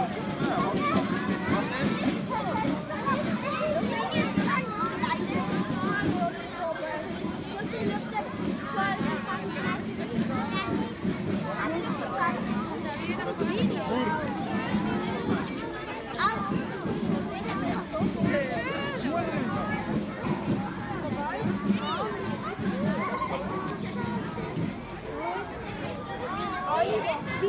Você, é Чи